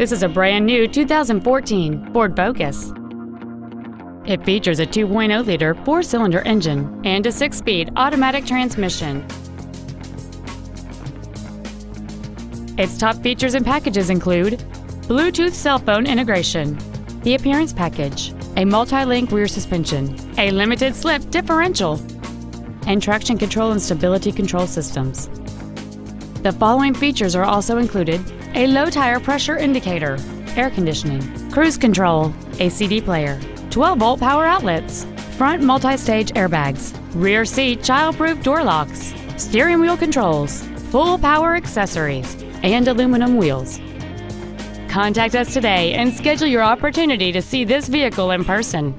This is a brand new 2014 Ford Focus. It features a 2.0-liter four-cylinder engine and a six-speed automatic transmission. Its top features and packages include Bluetooth cell phone integration, the appearance package, a multi-link rear suspension, a limited slip differential, and traction control and stability control systems. The following features are also included a low tire pressure indicator, air conditioning, cruise control, a CD player, 12 volt power outlets, front multi stage airbags, rear seat child proof door locks, steering wheel controls, full power accessories, and aluminum wheels. Contact us today and schedule your opportunity to see this vehicle in person.